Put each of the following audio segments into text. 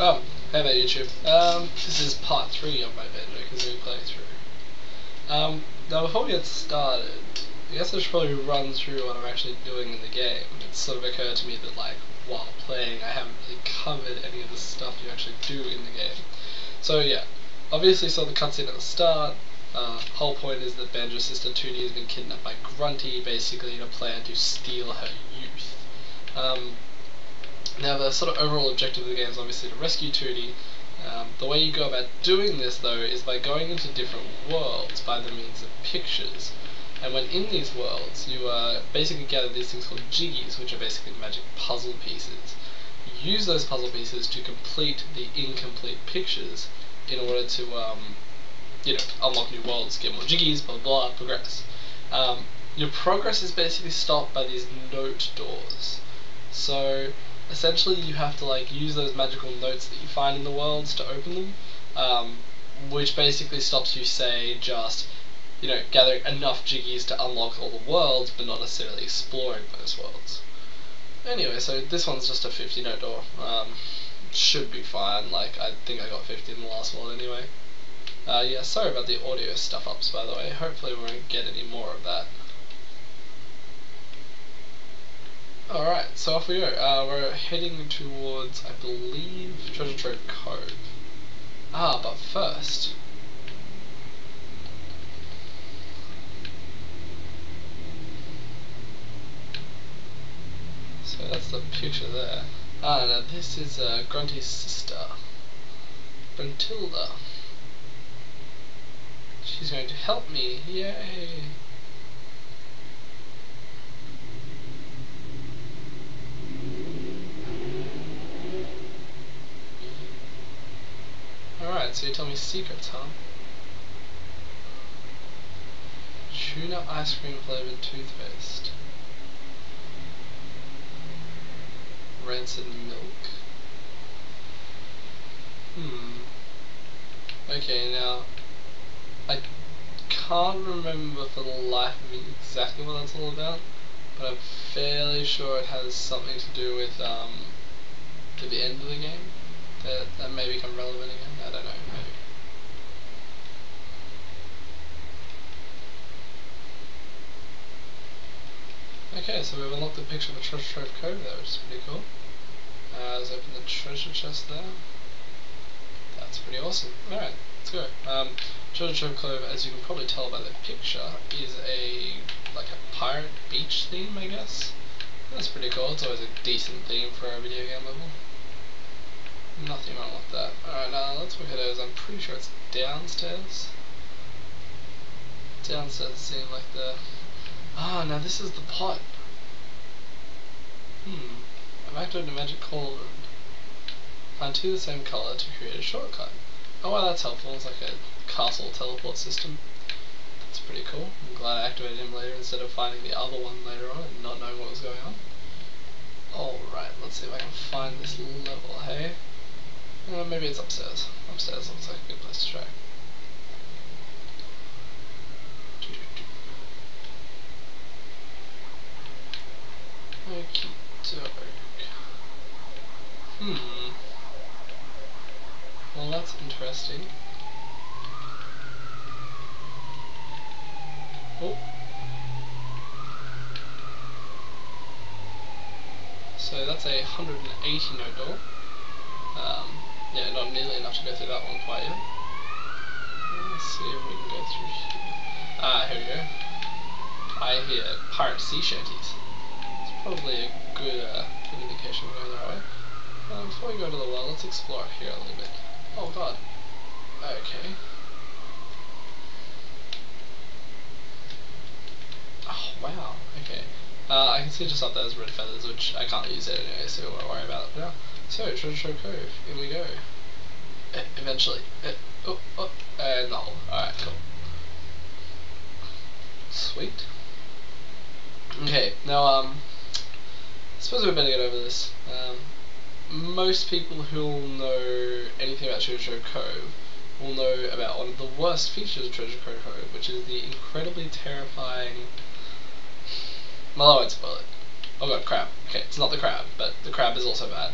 Oh, hey there YouTube. Um, this is part 3 of my Banjo Kazooie playthrough. Um, now before we get started, I guess I should probably run through what I'm actually doing in the game. It sort of occurred to me that like, while playing I haven't really covered any of the stuff you actually do in the game. So yeah, obviously saw the cutscene at the start, uh, whole point is that Banjo's sister Tooty has been kidnapped by Grunty, basically in a plan to steal her youth. Um, now the sort of overall objective of the game is obviously to rescue Tooty. Um, the way you go about doing this though is by going into different worlds by the means of pictures. And when in these worlds, you uh, basically gather these things called jiggies, which are basically magic puzzle pieces. You use those puzzle pieces to complete the incomplete pictures in order to, um, you know, unlock new worlds, get more jiggies, blah blah, blah progress. Um, your progress is basically stopped by these note doors. So essentially you have to like use those magical notes that you find in the worlds to open them, um, which basically stops you say just you know gathering enough jiggies to unlock all the worlds, but not necessarily exploring those worlds. Anyway, so this one's just a 50 note door. Um, should be fine. Like I think I got 50 in the last one anyway. Uh, yeah, sorry about the audio stuff ups by the way. Hopefully we won't get any more of that. Alright, so off we go. Uh, we're heading towards, I believe, Treasure Trove Cove. Ah, but first... So that's the picture there. Ah, now this is uh, Grunty's sister, Bruntilda. She's going to help me, yay! Alright, so you tell me secrets, huh? Tuna ice cream flavored toothpaste. Rancid milk. Hmm. Okay, now I can't remember for the life of me exactly what that's all about, but I'm fairly sure it has something to do with um to the end of the game that that may become relevant again. I don't know, maybe. Okay, so we've unlocked the picture of a treasure trove cove there, which is pretty cool. Uh, let's open the treasure chest there. That's pretty awesome. Alright, let's go. Um, treasure trove cove, as you can probably tell by the picture, is a like a pirate beach theme, I guess. That's pretty cool. It's always a decent theme for a video game level. Nothing wrong with that. Alright, now let's look at it. I'm pretty sure it's downstairs. Downstairs seem like the... Ah, now this is the pot. Hmm. I've activated a magic cauldron. Find two the same colour to create a shortcut. Oh wow, that's helpful. It's like a castle teleport system. That's pretty cool. I'm glad I activated him later instead of finding the other one later on and not knowing what was going on. Alright, let's see if I can find this level, hey? Maybe it's upstairs. Upstairs looks like a good place to try. Hmm. Well, that's interesting. Oh. So that's a 180 note door. Um, yeah, not nearly enough to go through that one quite yet. Let's see if we can go through here. Ah, here we go. I hear pirate sea shanties. It's probably a good, uh, good indication we're going the right way. Um, before we go to the well, let's explore here a little bit. Oh god. Okay. Oh, wow. Okay. Uh, I can see just up there is red feathers, which I can't use it anyway, so we won't worry about it now. So, Treasure Trove Cove, in we go. Uh, eventually. Uh, oh, oh, and the. Alright, cool. Sweet. Okay, now, um, I suppose we better get over this. Um, most people who'll know anything about Treasure Trove Cove will know about one of the worst features of Treasure Trove Cove, which is the incredibly terrifying... Well, I won't spoil it. Oh god, crab. Okay, it's not the crab, but the crab is also bad.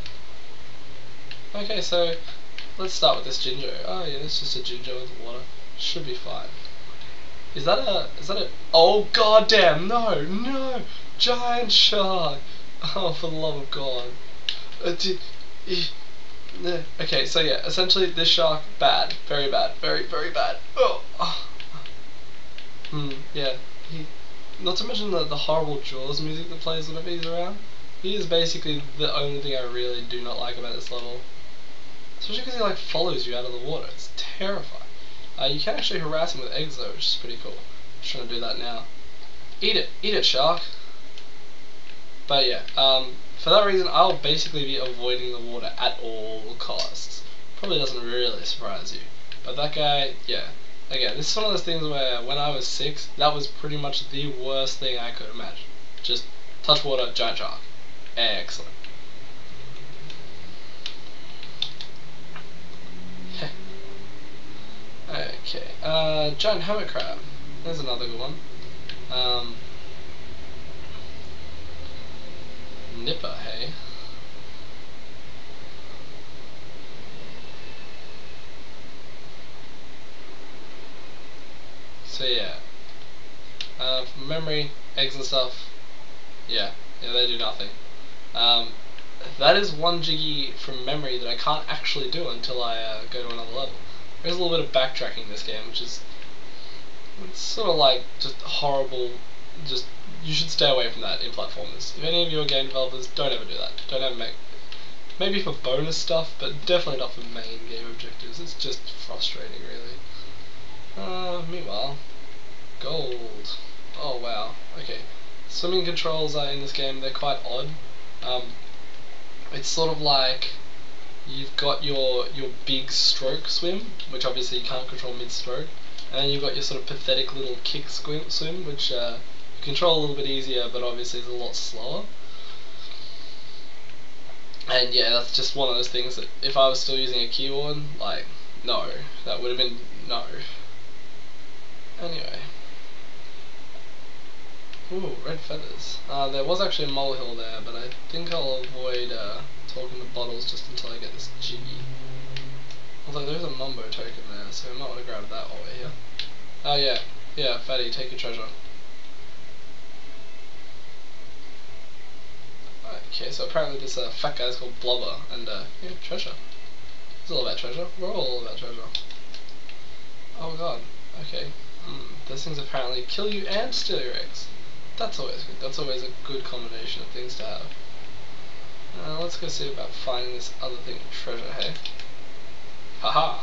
Okay, so let's start with this Jinjo. Oh yeah, it's just a Jinjo with water. Should be fine. Is that a, is that a, oh god damn, no, no, giant shark. Oh, for the love of God. Uh, did, okay, so yeah, essentially this shark, bad, very bad, very, very bad. Oh, oh. Hmm, yeah, he, not to mention the, the horrible Jaws music that plays whenever he's around. He is basically the only thing I really do not like about this level. Especially because he like follows you out of the water. It's terrifying. Uh, you can actually harass him with eggs though, which is pretty cool. Just trying to do that now. Eat it! Eat it, shark! But yeah, um, for that reason I'll basically be avoiding the water at all costs. Probably doesn't really surprise you. But that guy, yeah. Again, this is one of those things where when I was six, that was pretty much the worst thing I could imagine. Just touch water, giant shark. Excellent. okay, uh, giant hermit crab. There's another good one. Um, Nipper, hey? So yeah, uh, memory, eggs and stuff, yeah, yeah, they do nothing. Um, that is one jiggy from memory that I can't actually do until I uh, go to another level. There's a little bit of backtracking in this game, which is it's sort of like just horrible. Just you should stay away from that in platformers. If any of you are game developers, don't ever do that. Don't ever make maybe for bonus stuff, but definitely not for main game objectives. It's just frustrating, really. Uh, meanwhile, gold. Oh wow. Okay, swimming controls are in this game. They're quite odd. Um, it's sort of like you've got your your big stroke swim, which obviously you can't control mid-stroke, and then you've got your sort of pathetic little kick swim, which uh, you control a little bit easier, but obviously is a lot slower. And yeah, that's just one of those things that if I was still using a keyboard, like, no, that would have been no. Anyway. Ooh, red feathers. Uh, there was actually a molehill there, but I think I'll avoid uh, talking to bottles just until I get this jiggy. Although there's a mumbo token there, so I might want to grab that while we're here. Oh yeah, yeah, fatty, take your treasure. Okay, so apparently this uh, fat guy's called Blubber, and uh, yeah, treasure. It's all about treasure. We're all about treasure. Oh god, okay. Mm, those things apparently kill you and steal your eggs. That's always good. That's always a good combination of things to have. Uh, let's go see about finding this other thing, treasure, hey? Haha!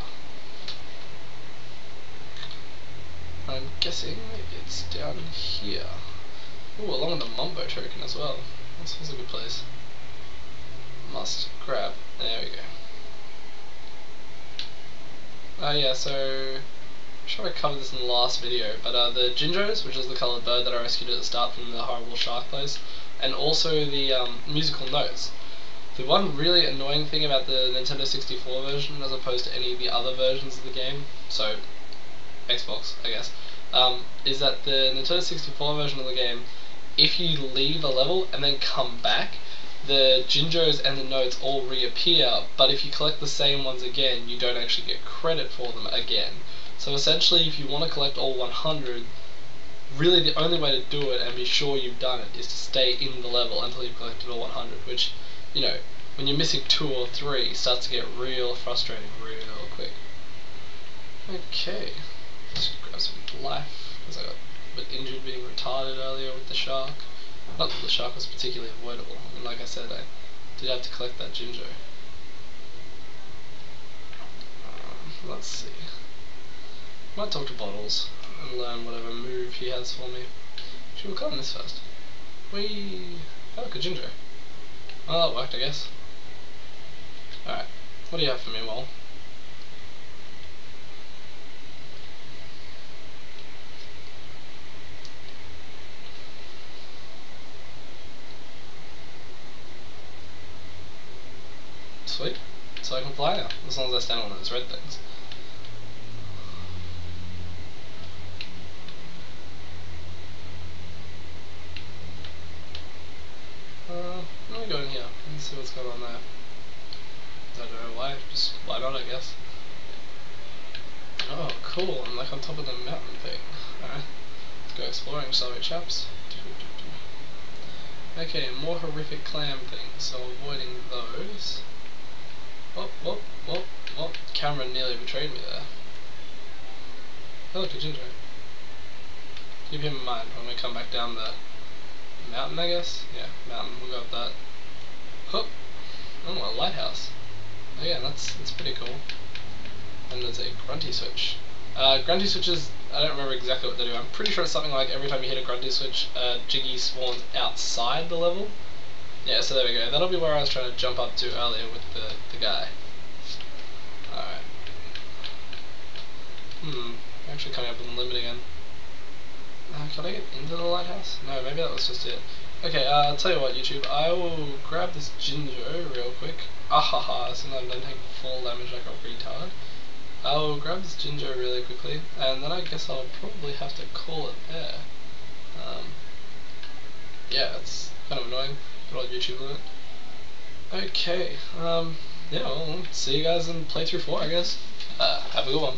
I'm guessing it's down here. Ooh, along with the Mumbo token as well. This is a good place. Must grab. There we go. Oh yeah, so I'm sure I covered this in the last video, but uh, the Jinjos, which is the coloured bird that I rescued at the start from the horrible shark place, and also the um, musical notes. The one really annoying thing about the Nintendo 64 version, as opposed to any of the other versions of the game, so Xbox, I guess, um, is that the Nintendo 64 version of the game, if you leave a level and then come back, the Jinjos and the notes all reappear, but if you collect the same ones again, you don't actually get credit for them again. So essentially, if you want to collect all 100, really the only way to do it and be sure you've done it is to stay in the level until you've collected all 100, which, you know, when you're missing two or three, starts to get real frustrating real quick. Okay, let's grab some life, because I got a bit injured being retarded earlier with the shark. Not that the shark was particularly avoidable, and like I said, I did have to collect that Jinjo. Um, let's see. Might talk to Bottles and learn whatever move he has for me. We call this first? We oh Kajinjo. Well that worked I guess. Alright. What do you have for me, Wall? Sweet. So I can fly now, as long as I stand on those red things. Uh, let me go in here see what's going on there. I don't know why Just why not, I guess. Oh, cool, I'm like on top of the mountain thing. Alright, let's go exploring, shall we, chaps? Okay, more horrific clam things, so avoiding those. Whoop, whoop, whoop, whoop. Cameron nearly betrayed me there. Oh, look, a Jinjo. Keep him in mind when we come back down the mountain, I guess? Yeah, mountain, we'll go with that. Hup! Oh, a lighthouse. Oh yeah, that's, that's pretty cool. And there's a grunty switch. Uh, grunty switches, I don't remember exactly what they do. I'm pretty sure it's something like every time you hit a grunty switch, uh, Jiggy spawns outside the level. Yeah, so there we go. That'll be where I was trying to jump up to earlier with the, the guy. Alright. Hmm, actually coming up with the limit again. Uh, can I get into the lighthouse? No, maybe that was just it. Okay, uh, I'll tell you what, YouTube. I will grab this Jinjo real quick. Ahaha, so I don't take full damage like a retard. I'll grab this Jinjo really quickly, and then I guess I'll probably have to call it there. Um, yeah, it's kind of annoying. Good old YouTube limit. Okay, um, yeah, well, see you guys in playthrough 4, I guess. Uh, have a good one.